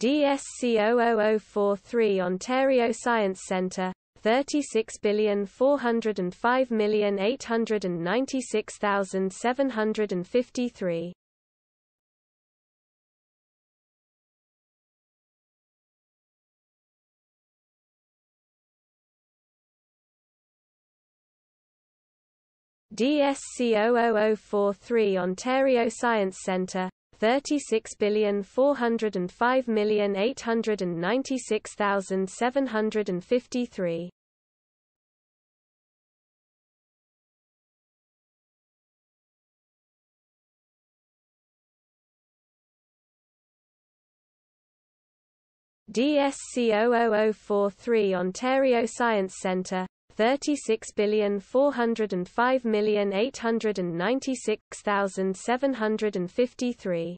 DSC 00043 Ontario Science Centre 36,405,896,753 DSC 00043 Ontario Science Centre 36,405,896,753 DSC 00043 Ontario Science Centre 36,405,896,753